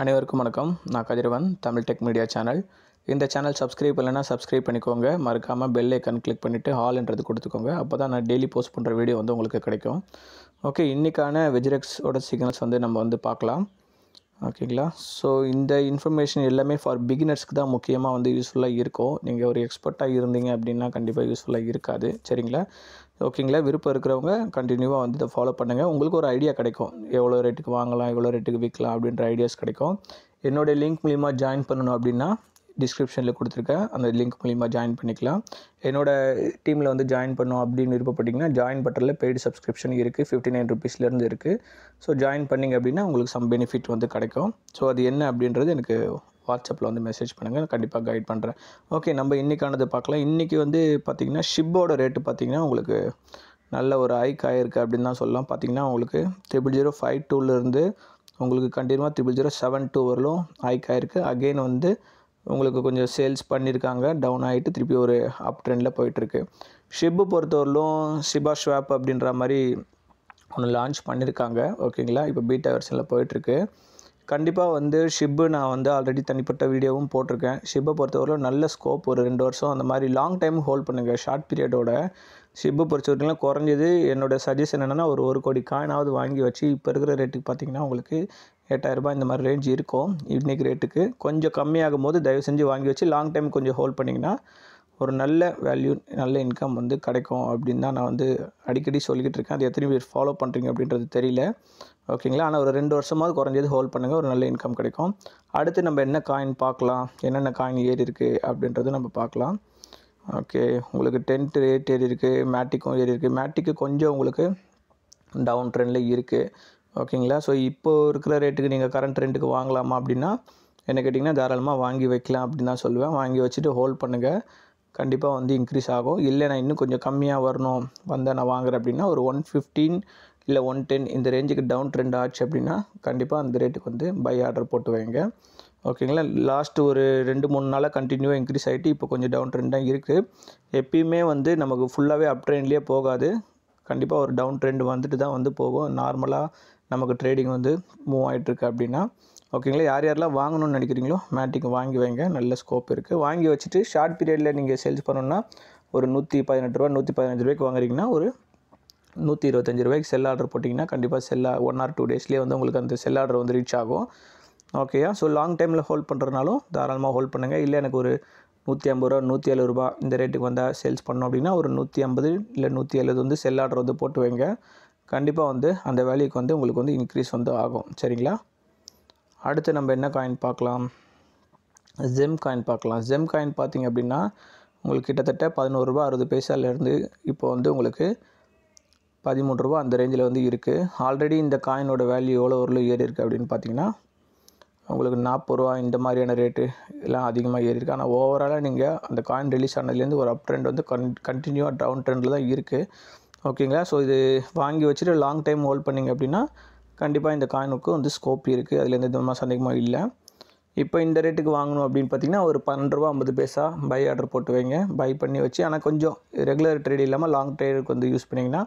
அனைவருக்கும் வணக்கம். நான் Kathiravan Tamil tech media channel. இந்த சேனல் சப்ஸ்கிரைப் இல்லைன்னா சப்ஸ்கிரைப் பண்ணிக்கோங்க. மறக்காமல் பெல் ஐக்கன் கிளிக் பண்ணிவிட்டு ஹால்ன்றது கொடுத்துக்கோங்க. அப்போ தான் நான் டெய்லி போஸ்ட் பண்ணுற வீடியோ வந்து உங்களுக்கு கிடைக்கும். ஓகே இன்றைக்கான வெஜிரெக்ஸோட சிக்னல்ஸ் வந்து நம்ம வந்து பார்க்கலாம். ஓகேங்களா? ஸோ இந்த இன்ஃபர்மேஷன் எல்லாமே ஃபார் பிகினர்ஸ்க்கு தான் முக்கியமாக வந்து யூஸ்ஃபுல்லாக இருக்கும். நீங்கள் ஒரு எக்ஸ்பர்ட்டாக இருந்தீங்க அப்படின்னா கண்டிப்பாக யூஸ்ஃபுல்லாக இருக்காது. சரிங்களா? ஓகேங்களா? விருப்பம் இருக்கிறவங்க கண்டினியூவாக வந்து இதை ஃபாலோ பண்ணுங்கள் உங்களுக்கு ஒரு ஐடியா கிடைக்கும். எவ்வளோ ரேட்டுக்கு வாங்கலாம் எவ்வளோ ரேட்டுக்கு விற்கலாம் அப்படின்ற ஐடியாஸ் கிடைக்கும். என்னுடைய லிங்க் மூலிமா ஜாயின் பண்ணணும் அப்படின்னா டிஸ்கிரிப்ஷனில் கொடுத்துருக்கேன். அந்த லிங்க் மூலிமா ஜாயின் பண்ணிக்கலாம். என்னோட டீமில் வந்து ஜாயின் பண்ணோம் அப்படின்னு விருப்பப்பட்டிங்கன்னா ஜாயின் பட்டனில் பெய்டு சப்ஸ்கிரிப்ஷன் இருக்குது ஃபிஃப்டி நைன் ருபீஸ்லேருந்து இருக்குது ஸோ ஜாயின் பண்ணிங்க அப்படின்னா உங்களுக்கு சம் பெனிஃபிட் வந்து கிடைக்கும். ஸோ அது என்ன அப்படின்றது எனக்கு வாட்ஸ்அப்பில் வந்து மெசேஜ் பண்ணுங்கள் கண்டிப்பாக கைட் பண்ணுறேன் ஓகே நம்ம இன்றைக்கானது பார்க்கலாம். இன்றைக்கி வந்து பார்த்திங்கன்னா ஷிப்போட ரேட்டு பார்த்திங்கன்னா உங்களுக்கு நல்ல ஒரு ஹைக் ஆகிருக்கு அப்படின்னு தான் சொல்லலாம். பார்த்திங்கன்னா உங்களுக்கு ட்ரிபிள் ஜீரோ ஃபைவ் டூலேருந்து உங்களுக்கு கண்டிப்பாக ட்ரிபிள் ஜீரோ செவன் டூ வரலும் ஹைக் ஆகிருக்கு அகெயின் வந்து உங்களுக்கு கொஞ்சம் சேல்ஸ் பண்ணியிருக்காங்க டவுன் ஆகிட்டு திருப்பி ஒரு அப் ட்ரெண்டில் போயிட்டுருக்கு. ஷிப்பு பொறுத்தவரையிலும் ஷிபா ஷுவாப் அப்படின்ற மாதிரி ஒன்று லான்ச் பண்ணியிருக்காங்க ஓகேங்களா இப்போ பீட்டா வெர்ஷனில் போயிட்டுருக்கு. கண்டிப்பாக வந்து ஷிப்பு நான் வந்து ஆல்ரெடி தனிப்பட்ட வீடியோவும் போட்டிருக்கேன். ஷிப்பை பொறுத்தவரையிலும் நல்ல ஸ்கோப் ஒரு ரெண்டு வருஷம் அந்த மாதிரி லாங் டைம் ஹோல்ட் பண்ணுங்கள் ஷார்ட் பீரியடோட ஷிப்பு பொறுத்தவரைக்கும் குறைஞ்சது என்னோடய சஜஷன் என்னென்னா ஒரு ஒரு கோடி காயினாவது வாங்கி வச்சு இப்போ இருக்கிற ரேட்டுக்கு பார்த்தீங்கன்னா உங்களுக்கு எட்டாயிரரூபா இந்த மாதிரி ரேஞ்ச் இருக்கும். இன்றைக்கி ரேட்டுக்கு கொஞ்சம் கம்மியாகும் போது தயவு செஞ்சு வாங்கி வச்சு லாங் டைம் கொஞ்சம் ஹோல்ட் பண்ணிங்கன்னா ஒரு நல்ல வேல்யூ நல்ல இன்கம் வந்து கிடைக்கும் அப்படின்னு தான் நான் வந்து அடிக்கடி சொல்லிக்கிட்டு இருக்கேன். அது எத்தனை பேர் ஃபாலோ பண்ணுறீங்க அப்படின்றது தெரியல. ஓகேங்களா ஆனால் ஒரு ரெண்டு வருஷமாவது குறைஞ்சது ஹோல்ட் பண்ணுங்கள் ஒரு நல்ல இன்கம் கிடைக்கும். அடுத்து நம்ம என்ன காயின் பார்க்கலாம்? என்னென்ன காயின் ஏறி இருக்குது அப்படின்றது நம்ம பார்க்கலாம். ஓகே உங்களுக்கு டென்த்து ரேட் ஏறி இருக்குது மேட்டிக்கும் ஏறி இருக்குது மேட்டிக்கு கொஞ்சம் உங்களுக்கு டவுன் ட்ரெண்டில் இருக்குது ஓகேங்களா ஸோ இப்போ இருக்கிற ரேட்டுக்கு நீங்கள் கரண்ட் ரெண்ட்டுக்கு வாங்கலாமா அப்படின்னா என்ன கேட்டிங்கன்னா தாராளமாக வாங்கி வைக்கலாம் அப்படின்னு தான் சொல்லுவேன். வாங்கி வச்சுட்டு ஹோல்ட் பண்ணுங்கள் கண்டிப்பாக வந்து இன்க்ரீஸ் ஆகும். இல்லை நான் இன்னும் கொஞ்சம் கம்மியாக வரணும் வந்தால் நான் வாங்குறேன் அப்படின்னா ஒரு ஒன் ஃபிஃப்டீன் இல்லை ஒன் டென் இந்த ரேஞ்சுக்கு டவுன் ட்ரெண்ட் ஆச்சு அப்படின்னா கண்டிப்பாக அந்த ரேட்டுக்கு வந்து பை ஆர்டர் போட்டு வைங்க. ஓகேங்களா? லாஸ்ட்டு ஒரு ரெண்டு மூணு நாளாக கண்டினியூவாக இன்க்ரீஸ் ஆகிட்டு இப்போ கொஞ்சம் டவுன் ட்ரெண்டாக இருக்குது எப்பயுமே வந்து நமக்கு ஃபுல்லாகவே அப் ட்ரெண்ட்லேயே போகாது. கண்டிப்பாக ஒரு டவுன் ட்ரெண்ட் வந்துட்டு தான் வந்து போகும். நார்மலாக நமக்கு ட்ரேடிங் வந்து மூவ் ஆகிட்டுருக்கு அப்படின்னா. ஓகேங்களா? யார் யாரெல்லாம் வாங்கணும்னு நினைக்கிறீங்களோ மேட்டிங் வாங்கி வைங்க. நல்ல ஸ்கோப் இருக்குது வாங்கி வச்சுட்டு ஷார்ட் பீரியடில் நீங்கள் சேல்ஸ் பண்ணணுன்னா ஒரு நூற்றி பதினெட்டு ரூபா நூற்றி பதினஞ்சு ரூபாய்க்கு வாங்குறீங்கன்னா ஒரு நூற்றி இருபத்தஞ்சி ரூபாய்க்கு செல் ஆர்டர் போட்டிங்கன்னா கண்டிப்பாக செல் ஒன் ஆர் டூ டேஸ்லேயே வந்து உங்களுக்கு அந்த செல் ஆர்டர் வந்து ரீச் ஆகும். ஓகேயா ஸோ லாங் டைமில் ஹோல்ட் பண்ணுறதுனாலும் தாராளமாக ஹோல்ட் பண்ணுங்கள் இல்லை எனக்கு ஒரு நூற்றி ஐம்பது ரூபா நூற்றி எழுபது ரூபா இந்த ரேட்டுக்கு வந்தால் சேல்ஸ் பண்ணோம் அப்படின்னா ஒரு நூற்றி ஐம்பது இல்லை நூற்றி எழுபது வந்து செல் ஆர்டர் வந்து போட்டு வைங்க. கண்டிப்பாக வந்து அந்த வேல்யூக்கு வந்து உங்களுக்கு வந்து இன்க்ரீஸ் வந்து ஆகும். சரிங்களா? அடுத்து நம்ம என்ன காயின் பார்க்கலாம்? ஜெம் காயின் பார்க்கலாம். ஜெம் காயின் பார்த்திங்க அப்படின்னா உங்களுக்கு கிட்டத்தட்ட பதினோரு ரூபா அறுபது பைசாலேருந்து இப்போ வந்து உங்களுக்கு பதிமூன்று ரூபா அந்த ரேஞ்சில் வந்து இருக்குது ஆல்ரெடி இந்த காயினோட வேல்யூ எவ்வளோ ஒரு ஏறி இருக்குது அப்படின்னு பார்த்தீங்கன்னா உங்களுக்கு நாற்பது ரூபா இந்த மாதிரியான ரேட்டு எல்லாம் அதிகமாக ஏறி இருக்குது ஆனால் ஓவராலாக நீங்கள் அந்த காயின் ரிலீஸ் ஆனதுலேருந்து ஒரு அப் ட்ரெண்ட் வந்து கன் கண்டினியூவாக டவுன் ட்ரெண்டில் தான் இருக்குது ஓகேங்களா ஸோ இது வாங்கி வச்சுட்டு லாங் டைம் ஹோல்ட் பண்ணிங்க அப்படின்னா கண்டிப்பாக இந்த காயினுக்கு வந்து ஸ்கோப் இருக்குது அதில் எந்த விதமாக சந்தேகமாக இல்லை. இப்போ இந்த ரேட்டுக்கு வாங்கணும் அப்படின்னு பார்த்தீங்கன்னா ஒரு பன்னெண்டு ரூபா ஐம்பது பைசா பை ஆர்டர் போட்டு வைங்க. பை பண்ணி வச்சு ஆனால் கொஞ்சம் ரெகுலர் ட்ரேட் இல்லாமல் லாங் ட்ரேடுக்கு வந்து யூஸ் பண்ணிங்கன்னா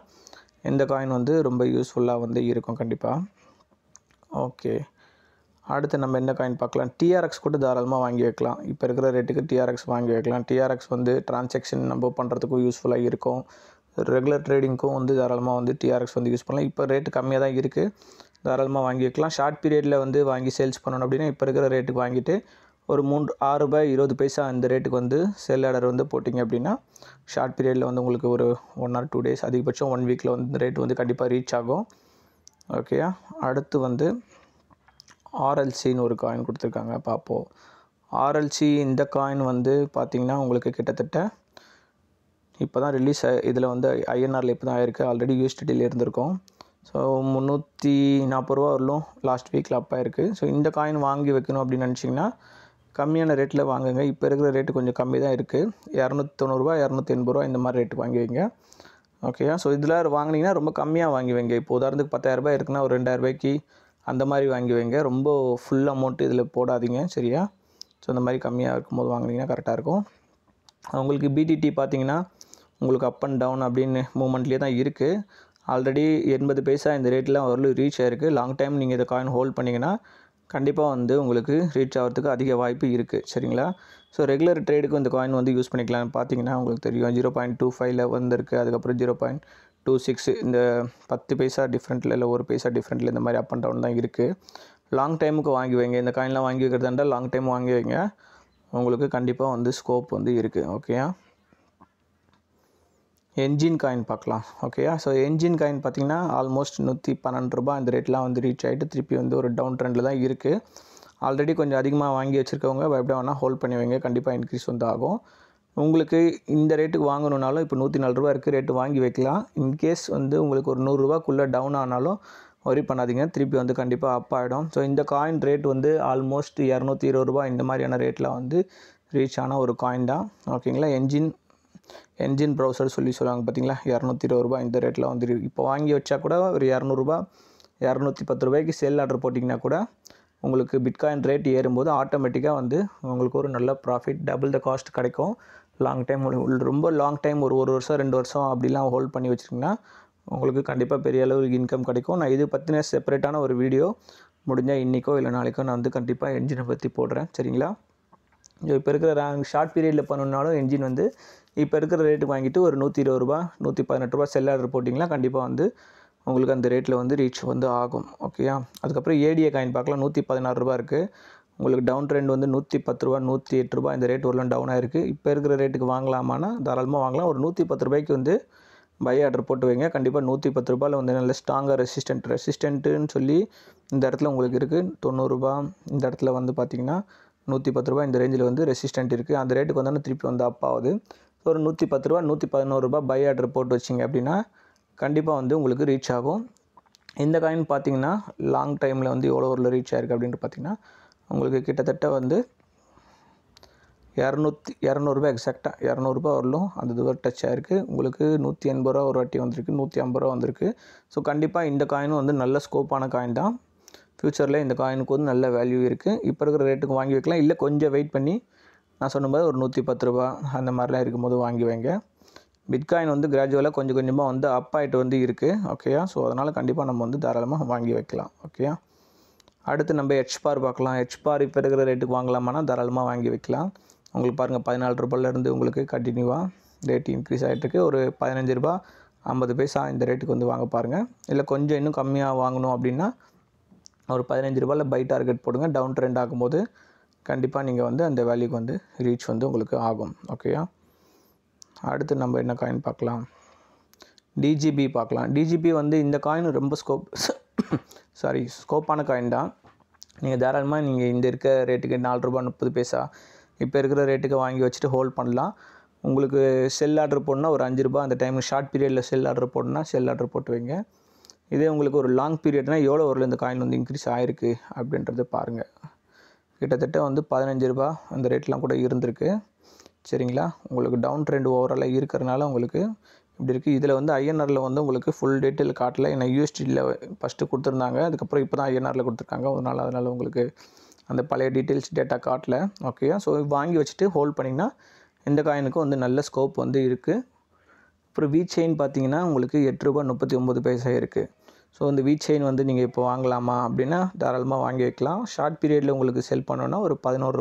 இந்த காயின் வந்து ரொம்ப யூஸ்ஃபுல்லாக வந்து இருக்கும் கண்டிப்பாக ஓகே அடுத்து நம்ம என்ன காயின் பார்க்கலாம்? டிஆர்எக்ஸ் கூட தாராளமாக வாங்கி வைக்கலாம். இப்போ இருக்கிற ரேட்டுக்கு டிஆர்எக்ஸ் வாங்கி வைக்கலாம். டிஆர்எக்ஸ் வந்து டிரான்சாக்ஷன் நம்ம பண்ணுறதுக்கும் யூஸ்ஃபுல்லாக இருக்கும். ரெகுலர் ட்ரேடிங்க்கும் வந்து தாராளமாக வந்து டிஆர்எக்ஸ் வந்து யூஸ் பண்ணலாம். இப்போ ரேட்டு கம்மியாக தான் இருக்குது தாராளமாக வாங்கி வைக்கலாம். ஷார்ட் பீரியடில் வந்து வாங்கி சேல்ஸ் பண்ணணும் அப்படின்னா இப்போ இருக்கிற ரேட்டுக்கு வாங்கிட்டு ஒரு மூன்று ஆறு ரூபாய் இருபது பைசா அந்த ரேட்டுக்கு வந்து செல் ஆர்டர் வந்து போட்டிங்க அப்படின்னா ஷார்ட் பீரியடில் வந்து உங்களுக்கு ஒரு ஒன் ஆர் டூ டேஸ் அதிகபட்சம் ஒன் வீக்கில் வந்து இந்த ரேட் வந்து கண்டிப்பாக ரீச் ஆகும். ஓகேயா அடுத்து வந்து ஆர்எல்சின்னு ஒரு காயின் கொடுத்துருக்காங்க பார்ப்போம் ஆர்எல்சி இந்த காயின் வந்து பார்த்திங்கன்னா உங்களுக்கு கிட்டத்தட்ட இப்போ தான் ரிலீஸ் இதில் வந்து ஐஎன்ஆரில் இப்போ தான் ஆயிருக்கு. ஆல்ரெடி யூஎஸ்டியில் இருந்திருக்கோம். ஸோ முந்நூற்றி நாற்பது ரூபா வரலும் லாஸ்ட் வீக்கில் அப்போ இருக்குது ஸோ இந்த காயின் வாங்கி வைக்கணும் அப்படின்னு நினச்சிங்கன்னா கம்மியான ரேட்டில் வாங்குங்க. இப்போ இருக்கிற ரேட்டு கொஞ்சம் கம்மி தான் இருக்குது இரநூத்தி தொண்ணூறுரூவா இரநூத்தி எண்பது ரூபா இந்த மாதிரி ரேட்டு வாங்கி வைங்க. ஓகேயா ஸோ இதில் வாங்கினீங்கன்னா ரொம்ப கம்மியாக வாங்கி வைங்க. இப்போ உதாரணத்துக்கு பத்தாயிரரூபா இருக்குன்னா ஒரு ரெண்டாயிரரூபாய்க்கு அந்த மாதிரி வாங்கி வைங்க. ரொம்ப ஃபுல் அமௌண்ட்டு இதில் போடாதீங்க சரியா? ஸோ இந்த மாதிரி கம்மியாக இருக்கும்போது வாங்கினீங்கன்னா கரெக்டாக இருக்கும். உங்களுக்கு பிடிடி பார்த்தீங்கன்னா உங்களுக்கு அப் அண்ட் டவுன் அப்படின்னு மூமெண்ட்லேயே தான் இருக்குது ஆல்ரெடி எண்பது பைசா இந்த ரேட்லாம் வரலும் ரீச் ஆகிருக்கு லாங் டைம் நீங்கள் இதை காயின் ஹோல்ட் பண்ணிங்கன்னா கண்டிப்பாக வந்து உங்களுக்கு ரீச் ஆகிறதுக்கு அதிக வாய்ப்பு இருக்குது சரிங்களா? ஸோ ரெகுலர் ட்ரேடுக்கு இந்த காயின் வந்து யூஸ் பண்ணிக்கலாம்னு பார்த்தீங்கன்னா உங்களுக்கு தெரியும். ஜீரோ பாயிண்ட் டூ ஃபைவ்ல வந்திருக்கு. அதுக்கப்புறம் ஜீரோ பாயிண்ட் டூ சிக்ஸ் இந்த பத்து பைசா டிஃப்ரெண்ட்டில் இல்லை ஒரு பைசா டிஃப்ரெண்ட்டில் இந்த மாதிரி அப் அண்ட் டவுன் தான் இருக்குது லாங் டைமுக்கு வாங்கி வைங்க. இந்த காயின்லாம் வாங்கி வைக்கிறதா இருந்தால் லாங் டைம் வாங்கி வைங்க. உங்களுக்கு கண்டிப்பாக வந்து ஸ்கோப் வந்து இருக்குது ஓகேயா என்ஜின் காயின் பார்க்கலாம். ஓகேயா ஸோ என்ஜின் காயின் பார்த்தீங்கன்னா ஆல்மோஸ்ட் நூற்றி பன்னெண்டு ரூபாய் இந்த ரேட்லாம் வந்து ரீச் ஆகிட்டு திருப்பி வந்து ஒரு டவுன் ட்ரெண்டில் தான் இருக்குது ஆல்ரெடி கொஞ்சம் அதிகமாக வாங்கி வச்சுருக்கவங்க பயப்பட வேணால் ஹோல்ட் பண்ணி வைங்க. கண்டிப்பாக இன்க்ரீஸ் வந்து ஆகும். உங்களுக்கு இந்த ரேட்டுக்கு வாங்கணுன்னாலும் இப்போ நூற்றி நாலு ரூபா இருக்குது ரேட்டு வாங்கி வைக்கலாம். இன்கேஸ் வந்து உங்களுக்கு ஒரு நூறுரூவாக்குள்ளே டவுன் ஆனாலும் ஒரி பண்ணாதீங்க. திருப்பி வந்து கண்டிப்பாக அப் ஆகிடும் ஸோ இந்த காயின் ரேட் வந்து ஆல்மோஸ்ட் இரநூத்தி இருபது ரூபா இந்த மாதிரியான ரேட்டில் வந்து ரீச் ஆன ஒரு காயின் தான். ஓகேங்களா என்ஜின் என்ஜின் ப்ரௌசர் சொல்லி சொல்லுவாங்க பார்த்தீங்களா இரநூத்தி இருபது ரூபா இந்த ரேட்டில் வந்து இப்போ வாங்கி வச்சா கூட ஒரு இரநூறுபா இரநூத்தி பத்து ரூபாய்க்கு சேல் ஆர்டர் போட்டிங்கன்னா கூட உங்களுக்கு பிட்காயின் ரேட் ஏறும்போது ஆட்டோமேட்டிக்காக வந்து உங்களுக்கு ஒரு நல்ல ப்ராஃபிட் டபுள் த காஸ்ட் கிடைக்கும். லாங் டைம் ரொம்ப லாங் டைம் ஒரு ஒரு வருஷம் ரெண்டு வருஷம் அப்படிலாம் ஹோல்ட் பண்ணி வச்சிட்டிங்கன்னா உங்களுக்கு கண்டிப்பாக பெரிய அளவுக்கு இன்கம் கிடைக்கும். நான் இது பற்றின செப்பரேட்டான ஒரு வீடியோ முடிஞ்சால் இன்றைக்கோ இல்லை நாளைக்கோ நான் வந்து கண்டிப்பாக என்ஜினை பற்றி போடுறேன். சரிங்களா? இப்போ இருக்கிற ரேங்க் ஷார்ட் பீரியடில் பண்ணணுன்னாலும் என்ஜின் வந்து இப்போ இருக்கிற ரேட்டுக்கு வாங்கிட்டு ஒரு நூற்றி இருபது ரூபா நூற்றி பதினெட்டு ரூபா செல் ஆர்டர் போட்டிங்கன்னா கண்டிப்பாக வந்து உங்களுக்கு அந்த ரேட்டில் வந்து ரீச் வந்து ஆகும். ஓகேயா அதுக்கப்புறம் ஏடிஏ காயின் பார்க்கலாம். நூற்றி பதினாறு ரூபா இருக்குது உங்களுக்கு டவுன் ட்ரெண்ட் வந்து நூற்றி பத்து ரூபா நூற்றி எட்டு ரூபா இந்த ரேட் வரலாம் டவுன் ஆயிருக்கு. இப்போ இருக்கிற ரேட்டுக்கு வாங்கலாமான்னா தாராளமாக வாங்கலாம். ஒரு நூற்றி பத்து ரூபாய்க்கு வந்து பை ஆர்டர் போட்டு வைங்க. கண்டிப்பாக நூற்றி பத்து ரூபாயில் வந்து நல்ல ஸ்ட்ராங்காக ரெசிஸ்டன்ட் ரெசிஸ்டன்ட்டுன்னு சொல்லி இந்த இடத்துல உங்களுக்கு இருக்குது தொண்ணூறுரூபா இந்த இடத்துல வந்து பார்த்திங்கன்னா நூற்றி பத்து ரூபா இந்த ரேஞ்சில் வந்து ரெசிஸ்டன்ட் இருக்குது அந்த ரேட்டுக்கு வந்தோன்னா திருப்பி வந்து அப் ஆகுது. ஒரு நூற்றி பத்து ரூபா நூற்றி பதினோரு ரூபா பை ஆர்டர் போட்டு வச்சிங்க அப்படின்னா கண்டிப்பாக வந்து உங்களுக்கு ரீச் ஆகும். இந்த காயின் பார்த்தீங்கன்னா லாங் டைமில் வந்து எவ்வளோ ஒரு ரீச் ஆயிருக்கு அப்படின்ட்டு பார்த்தீங்கன்னா உங்களுக்கு கிட்டத்தட்ட வந்து இரநூத்தி இரநூறுபா எக்ஸாக்டாக இரநூறுபா வரலும் அந்த இதுவாக டச் ஆயிருக்கு. உங்களுக்கு நூற்றி எண்பது ரூபா ஒரு வாட்டி வந்திருக்கு நூற்றி ஐம்பது ரூபா வந்திருக்கு. ஸோ கண்டிப்பாக இந்த காயினும் வந்து நல்ல ஸ்கோப்பான காயின் தான். ஃப்யூச்சரில் இந்த காயினுக்கு வந்து நல்ல வேல்யூ இருக்குது இப்போ இருக்கிற ரேட்டுக்கு வாங்கி வைக்கலாம். இல்லை கொஞ்சம் வெயிட் பண்ணி நான் சொன்னபோது ஒரு நூற்றி பத்து ரூபா அந்த மாதிரிலாம் இருக்கும்போது வாங்கி வைங்க. பிட்காயின் வந்து கிராஜுவலாக கொஞ்சம் கொஞ்சமாக வந்து அப் ஆகிட்டு வந்து இருக்குது ஓகேயா ஸோ அதனால் கண்டிப்பாக நம்ம வந்து தாராளமாக வாங்கி வைக்கலாம். ஓகேயா அடுத்து நம்ம ஹெச்பார் பார்க்கலாம். ஹெச்பார் இப்போ இருக்கிற ரேட்டுக்கு வாங்கலாமானா தாராளமாக வாங்கி வைக்கலாம். உங்களுக்கு பாருங்கள் பதினாலு ரூபாயிலேருந்து உங்களுக்கு கண்டினியூவாக ரேட் இன்க்ரீஸ் ஆகிட்டுருக்கு ஒரு பதினஞ்சு ரூபா ஐம்பது பைசா இந்த ரேட்டுக்கு வந்து வாங்க பாருங்கள் இல்லை கொஞ்சம் இன்னும் கம்மியாக வாங்கணும் அப்படின்னா ஒரு பதினஞ்சு ரூபாயில் பை டார்கெட் போடுங்க. டவுன் ட்ரெண்ட் ஆகும்போது கண்டிப்பாக நீங்கள் வந்து அந்த வேல்யூக்கு வந்து ரீச் வந்து உங்களுக்கு ஆகும். ஓகேயா அடுத்து நம்ம என்ன காயின் பார்க்கலாம்? டிஜிபி பார்க்கலாம். டிஜிபி வந்து இந்த காயின் ரொம்ப ஸ்கோப் சாரி ஸ்கோப்பான காயின் தான். நீங்கள் தாராளமாக நீங்கள் இந்த இருக்க ரேட்டுக்கு நாலு ரூபா முப்பது பைசா இப்போ இருக்கிற ரேட்டுக்கு வாங்கி வச்சுட்டு ஹோல்ட் பண்ணலாம். உங்களுக்கு செல் ஆர்டர் போடணுன்னா ஒரு அஞ்சு ரூபா அந்த டைம் ஷார்ட் பீரியடில் செல் ஆர்டர் போடணுன்னா செல் ஆர்டர் போட்டு வைங்க. இதே உங்களுக்கு ஒரு லாங் பீரியட்னா எவ்வளோ வரல இந்த காயின் வந்து இன்க்ரீஸ் ஆகிருக்கு அப்படின்றத பாருங்கள் கிட்டத்தட்ட வந்து பதினஞ்சு ரூபா அந்த ரேட்லாம் கூட இருந்திருக்கு. சரிங்களா? உங்களுக்கு டவுன் ட்ரெண்ட் ஓவராலாக இருக்கிறனால உங்களுக்கு இப்படி இருக்குது இதில் வந்து ஐஎன்ஆரில் வந்து உங்களுக்கு ஃபுல் டீட்டெயில் காட்டல. ஏன்னா யூஎஸ்டியில் ஃபஸ்ட்டு கொடுத்துருந்தாங்க. அதுக்கப்புறம் இப்போ தான் ஐஎன்ஆரில் கொடுத்துருக்காங்க. அதனால் அதனால் உங்களுக்கு அந்த பழைய டீட்டெயில்ஸ் டேட்டா காட்டல. ஓகேயா ஸோ வாங்கி வச்சுட்டு ஹோல்ட் பண்ணிங்கன்னா இந்த காயினுக்கும் வந்து நல்ல ஸ்கோப் வந்து இருக்குது அப்புறம் வீ செயின் பார்த்தீங்கன்னா உங்களுக்கு எட்டு ரூபா முப்பத்தி ஒம்பது பைசா இருக்குது ஸோ இந்த வீ செயின் வந்து நீங்கள் இப்போ வாங்கலாமா அப்படின்னா தாராளமாக வாங்கி வைக்கலாம். ஷார்ட் பீரியடில் உங்களுக்கு செல் பண்ணோன்னா ஒரு பதினோரு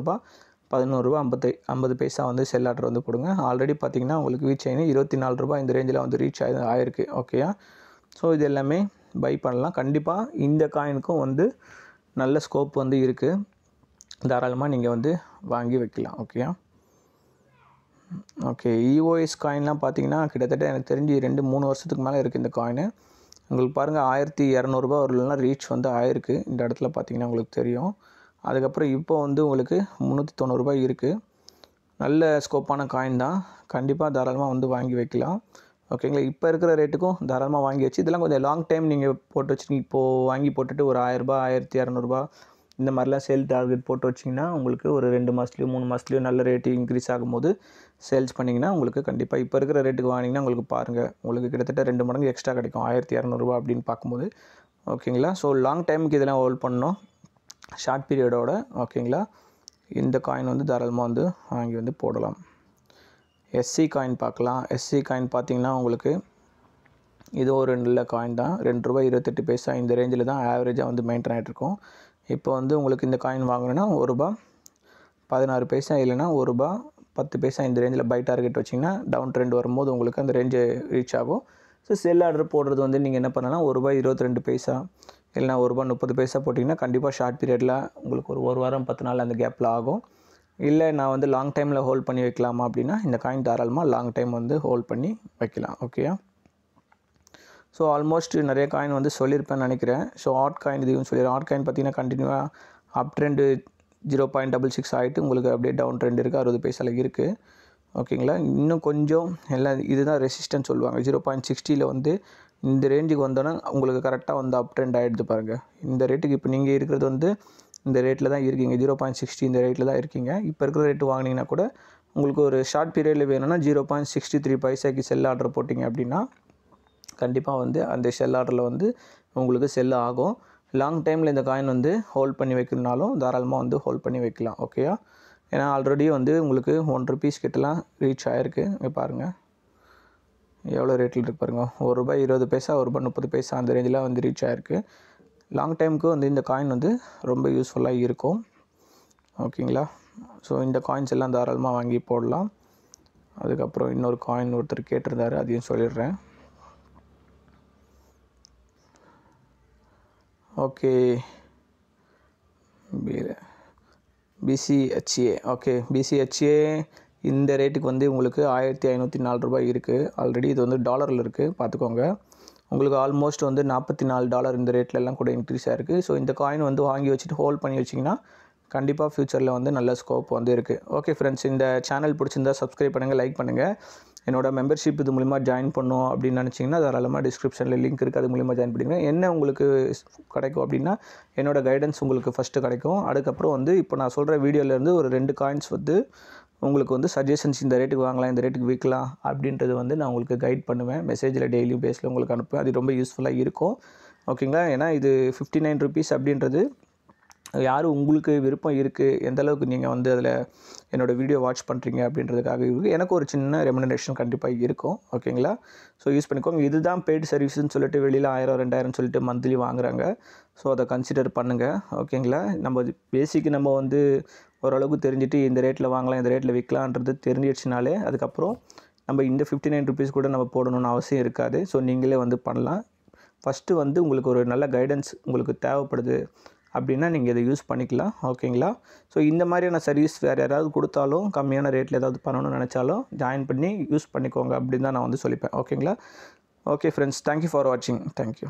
பதினோருபா பதினோரு ரூபா ஐம்பத்தி ஐம்பது பைசா வந்து செல் ஆர்டர் வந்து போடுங்க ஆல்ரெடி பார்த்தீங்கன்னா உங்களுக்கு ரீச் ஆகி இருபத்தி நாலு ரூபா இந்த ரேஞ்சில் வந்து ரீச் ஆகி ஆயிருக்கு ஓகேயா ஸோ இது எல்லாமே பை பண்ணலாம். கண்டிப்பாக இந்த காயினுக்கும் வந்து நல்ல ஸ்கோப் வந்து இருக்குது தாராளமாக நீங்கள் வந்து வாங்கி வைக்கலாம் ஓகேயா ஓகே இஓஎஸ் காயின்லாம் பார்த்தீங்கன்னா கிட்டத்தட்ட எனக்கு தெரிஞ்சு ரெண்டு மூணு வருஷத்துக்கு மேலே இருக்குது இந்த காயினு உங்களுக்கு பாருங்கள் ஆயிரத்தி இரநூறுபா வரலாம் ரீச் வந்து ஆயிருக்கு. இந்த இடத்துல பார்த்தீங்கன்னா உங்களுக்கு தெரியும். அதுக்கப்புறம் இப்போ வந்து உங்களுக்கு முந்நூற்றி தொண்ணூறுரூபா இருக்குது நல்ல ஸ்கோப்பான காயின் தான். கண்டிப்பாக தாராளமாக வந்து வாங்கி வைக்கலாம். ஓகேங்களா இப்போ இருக்கிற ரேட்டுக்கும் தாராளமாக வாங்கி வச்சு இதெல்லாம் கொஞ்சம் லாங் டைம் நீங்கள் போட்டு வச்சுருக்கீங்க இப்போது வாங்கி போட்டுட்டு ஒரு ஆயிரரூபா ஆயிரத்தி இரநூறுபா இந்த மாதிரிலாம் சேல் டார்கெட் போட்டு வச்சிங்கன்னா உங்களுக்கு ஒரு ரெண்டு மாதத்துலையோ மூணு மாதத்துலையோ நல்ல ரேட்டு இன்க்ரீஸ் ஆகும்போது சேல்ஸ் பண்ணிங்கன்னா உங்களுக்கு கண்டிப்பாக இப்போ இருக்கிற ரேட்டுக்கு வாங்கினீங்கன்னா உங்களுக்கு பாருங்கள் உங்களுக்கு கிட்டத்தட்ட ரெண்டு மடங்கு எக்ஸ்ட்ரா கிடைக்கும். ஆயிரத்தி இரநூறுபா அப்படின்னு பார்க்கும்போது. ஓகேங்களா ஸோ லாங் டைமுக்கு இதெல்லாம் ஹோல்ட் பண்ணணும். ஷார்ட் பீரியடோட ஓகேங்களா? இந்த காயின் வந்து தாராளமாக வந்து வாங்கி வந்து போடலாம். எஸ்சி காயின் பார்க்கலாம். எஸ்சி காயின் பார்த்தீங்கன்னா உங்களுக்கு இது ஒரு நல்ல காயின் தான். ரெண்டு ரூபாய் இருபத்தெட்டு பைசா இந்த ரேஞ்சில் தான் ஆவரேஜாக வந்து மெயின்டைன் ஆகிட்டு இருக்கும். இப்போ வந்து உங்களுக்கு இந்த காயின் வாங்கணுன்னா ஒரு ரூபா பதினாறு பைசா இல்லைன்னா ஒரு ரூபா பத்து பைசா இந்த ரேஞ்சில் பை டார்கெட் வச்சிங்கன்னா டவுன் ட்ரெண்ட் வரும்போது உங்களுக்கு அந்த ரேஞ்சு ரீச் ஆகும். ஸோ செல் ஆர்டர் போடுறது வந்து நீங்கள் என்ன பண்ணலாம்? ஒரு ரூபாய் இருபத்தி ரெண்டு பைசா இல்லைனா ஒரு ரூபா முப்பது பைசா போட்டிங்கன்னா கண்டிப்பாக ஷார்ட் பீரியடில் உங்களுக்கு ஒரு ஒரு வாரம் பத்து நாள் அந்த கேப்பில் ஆகும். இல்லை நான் வந்து லாங் டைமில் ஹோல்ட் பண்ணி வைக்கலாமா அப்படின்னா இந்த காயின் தாராளமாக லாங் டைம் வந்து ஹோல்ட் பண்ணி வைக்கலாம் ஓகேயா ஸோ ஆல்மோஸ்ட் நிறைய காயின் வந்து சொல்லியிருப்பேன்னு நினைக்கிறேன். ஸோ ஆட் காயின் இதுவும் சொல்லிடுறேன். ஆட் காயின் பார்த்தீங்கன்னா கண்டினியூவாக up trend zero point double six ஆகிட்டு உங்களுக்கு அப்படியே டவுன் ட்ரெண்ட் இருக்குது அறுபது பைசாவில் இருக்குது ஓகேங்களா இன்னும் கொஞ்சம் எல்லாம் இதுதான் ரெசிஸ்டன்ஸ் சொல்லுவாங்க. ஜீரோ பாயிண்ட் சிக்ஸ்டியில் வந்து இந்த ரேஞ்சுக்கு வந்தோன்னா உங்களுக்கு கரெக்டாக வந்து அப் ட்ரெண்ட் ஆகிடுது பாருங்கள் இந்த ரேட்டுக்கு இப்போ நீங்கள் இருக்கிறது வந்து இந்த ரேட்டில் தான் இருக்கீங்க. ஜீரோ பாயிண்ட் சிக்ஸ்டி இந்த ரேட்டில் தான் இருக்கீங்க. இப்போ இருக்கிற ரேட்டு வாங்கினீங்கன்னா கூட உங்களுக்கு ஒரு ஷார்ட் பீரியடில் வேணும்னா ஜீரோ பாயிண்ட் சிக்ஸ்டி த்ரீ பைசாக்கு செல் ஆர்டர் போட்டிங்க அப்படின்னா கண்டிப்பாக வந்து அந்த செல் ஆர்டரில் வந்து உங்களுக்கு செல் ஆகும். லாங் டைமில் இந்த காயின் வந்து ஹோல்ட் பண்ணி வைக்கணுனாலும் தாராளமாக வந்து ஹோல்ட் பண்ணி வைக்கலாம் ஓகேயா ஏன்னா ஆல்ரெடி வந்து உங்களுக்கு ஒன் ருபீஸ் கிட்டலாம் ரீச் ஆகிருக்கு இங்கே பாருங்கள் எவ்வளோ ரேட்டில் இருக்கு பாருங்கள் ஒரு ரூபாய் இருபது பைசா ஒரு ரூபாய் முப்பது பைசா அந்த ரேஞ்சில் வந்து ரீச் ஆகிருக்கு லாங் டைமுக்கு வந்து இந்த காயின் வந்து ரொம்ப யூஸ்ஃபுல்லாக இருக்கும். ஓகேங்களா ஸோ இந்த காயின்ஸ் எல்லாம் தாராளமாக வாங்கி போடலாம். அதுக்கப்புறம் இன்னொரு காயின் ஒருத்தர் கேட்டிருந்தாரு அதையும் சொல்லிடுறேன். ஓகே பிசிஹெச்ஏ ஓகே பிசிஹெச்ஏ இந்த ரேட்டுக்கு வந்து உங்களுக்கு ஆயிரத்தி ஐநூற்றி நாலு ரூபாய் இருக்குது ஆல்ரெடி இது வந்து டாலரில் இருக்குது பார்த்துக்கோங்க. உங்களுக்கு ஆல்மோஸ்ட் வந்து நாற்பத்தி நாலு டாலர் இந்த ரேட்லலாம் கூட இன்க்ரீஸ் ஆகிருக்கு ஸோ இந்த காயின் வந்து வாங்கி வச்சுட்டு ஹோல்ட் பண்ணி வச்சிங்கன்னா கண்டிப்பாக ஃப்யூச்சரில் வந்து நல்ல ஸ்கோப் வந்து இருக்குது ஓகே ஃப்ரெண்ட்ஸ் இந்த சேனல் பிடிச்சிருந்தா சப்ஸ்கிரைப் பண்ணுங்கள் லைக் பண்ணுங்கள் என்னோட மெம்பர்ஷிப் இது மூலிமா ஜாயின் பண்ணோம் அப்படின்னு நினச்சிங்கன்னா தாராளமாக டிஸ்கிரிப்ஷனில் லிங்க் இருக்குது அது மூலிமா ஜாயின் பண்ணிங்க என்ன உங்களுக்கு கிடைக்கும் அப்படின்னா என்னோடய கைடன்ஸ் உங்களுக்கு ஃபஸ்ட்டு கிடைக்கும். அதுக்கப்புறம் வந்து இப்போ நான் சொல்கிற வீடியோலேருந்து ஒரு ரெண்டு காயின்ஸ் வந்து உங்களுக்கு வந்து சஜஷன்ஸ் இந்த ரேட்டுக்கு வாங்கலாம் இந்த ரேட்டுக்கு விற்கலாம் அப்படின்றது வந்து நான் உங்களுக்கு கைட் பண்ணுவேன். மெசேஜில் டெய்லியும் பேஸில் உங்களுக்கு அனுப்புவேன். அது ரொம்ப யூஸ்ஃபுல்லாக இருக்கும். ஓகேங்களா ஏன்னா இது ஃபிஃப்டி நைன் ருபீஸ் அப்படின்றது யார் உங்களுக்கு விருப்பம் இருக்குது எந்தளவுக்கு நீங்கள் வந்து அதில் என்னோடய வீடியோ வாட்ச் பண்ணுறீங்க அப்படின்றதுக்காக இருக்குது எனக்கு ஒரு சின்ன ரெமுனரேஷன் கண்டிப்பாக இருக்கும். ஓகேங்களா ஸோ யூஸ் பண்ணிக்கோங்க. இதுதான் பெய்டு சர்வீஸ்னு சொல்லிட்டு வெளியில் ஆயிரம் ரெண்டாயிரம் சொல்லிட்டு மந்த்லி வாங்குறாங்க. ஸோ அதை கன்சிடர் பண்ணுங்கள் ஓகேங்களா நம்ம பேசிக்கு நம்ம வந்து ஓரளவுக்கு தெரிஞ்சுட்டு இந்த ரேட்டில் வாங்கலாம் இந்த ரேட்டில் விற்கலான்றது தெரிஞ்சிடுச்சுனாலே அதுக்கப்புறம் நம்ம இந்த ஃபிஃப்டி நைன் ருபீஸ் கூட நம்ம போடணும்னு அவசியம் இருக்காது. ஸோ நீங்களே வந்து பண்ணலாம். ஃபஸ்ட்டு வந்து உங்களுக்கு ஒரு நல்ல கைடன்ஸ் உங்களுக்கு தேவைப்படுது அப்படின்னா நீங்கள் இதை யூஸ் பண்ணிக்கலாம். ஓகேங்களா ஸோ இந்த மாதிரியான சர்வீஸ் வேறு யாராவது கொடுத்தாலும் கம்மியான ரேட்டில் ஏதாவது பண்ணணும்னு நினச்சாலும் ஜாயின் பண்ணி யூஸ் பண்ணிக்கோங்க அப்படின்னு தான் நான் வந்து சொல்லிப்பேன். ஓகேங்களா okay friends thank you for வாட்சிங் தேங்க்யூ